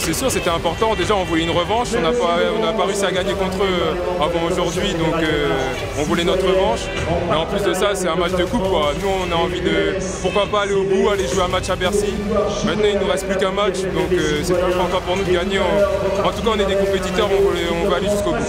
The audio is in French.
C'est sûr, c'était important. Déjà, on voulait une revanche. On n'a pas, pas réussi à gagner contre eux euh, avant aujourd'hui, donc euh, on voulait notre revanche. Mais en plus de ça, c'est un match de coupe. Nous, on a envie de, pourquoi pas aller au bout, aller jouer un match à Bercy. Maintenant, il ne nous reste plus qu'un match, donc euh, c'est plus important pour nous de gagner. En, tout cas, on est des compétiteurs, on on veut aller jusqu'au bout.